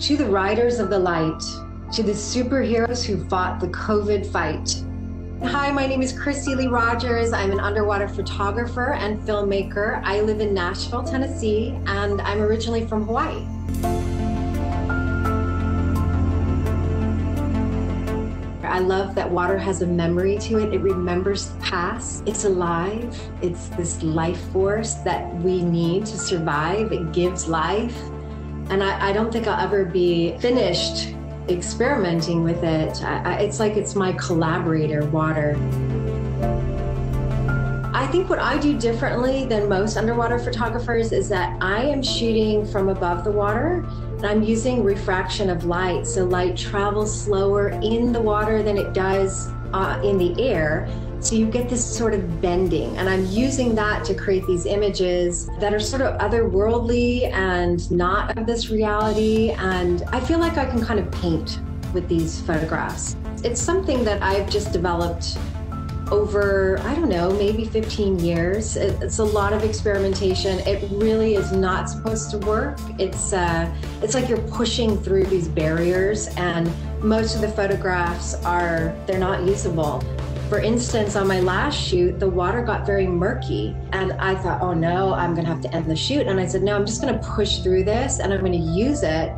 to the riders of the light, to the superheroes who fought the COVID fight. Hi, my name is Christy Lee Rogers. I'm an underwater photographer and filmmaker. I live in Nashville, Tennessee, and I'm originally from Hawaii. I love that water has a memory to it. It remembers the past. It's alive. It's this life force that we need to survive. It gives life. And I, I don't think I'll ever be finished experimenting with it. I, I, it's like it's my collaborator, water. I think what I do differently than most underwater photographers is that I am shooting from above the water and I'm using refraction of light. So light travels slower in the water than it does uh, in the air. So you get this sort of bending, and I'm using that to create these images that are sort of otherworldly and not of this reality. And I feel like I can kind of paint with these photographs. It's something that I've just developed over, I don't know, maybe 15 years. It's a lot of experimentation. It really is not supposed to work. It's, uh, it's like you're pushing through these barriers, and most of the photographs are, they're not usable. For instance, on my last shoot, the water got very murky, and I thought, oh no, I'm gonna have to end the shoot. And I said, no, I'm just gonna push through this and I'm gonna use it.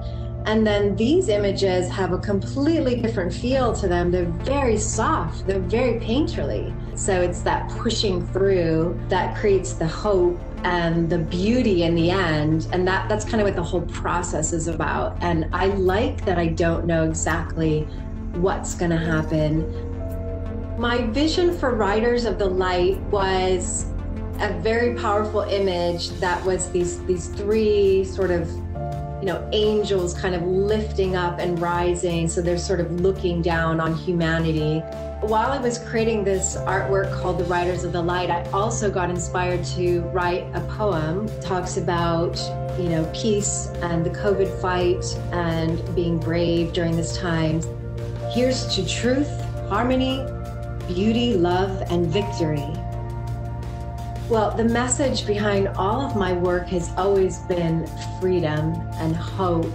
And then these images have a completely different feel to them. They're very soft, they're very painterly. So it's that pushing through that creates the hope and the beauty in the end. And that, that's kind of what the whole process is about. And I like that I don't know exactly what's gonna happen my vision for Riders of the Light was a very powerful image that was these these three sort of you know angels kind of lifting up and rising. So they're sort of looking down on humanity. While i was creating this artwork called the riders of the light i also got inspired to write a poem. Talks about you know peace and the covid fight and being brave during this time. Here's to truth harmony beauty, love, and victory. Well, the message behind all of my work has always been freedom and hope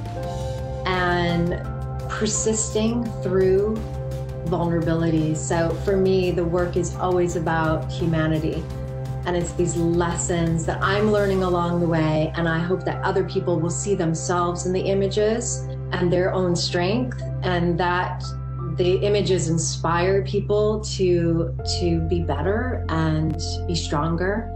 and persisting through vulnerabilities. So for me, the work is always about humanity. And it's these lessons that I'm learning along the way. And I hope that other people will see themselves in the images and their own strength. And that the images inspire people to to be better and be stronger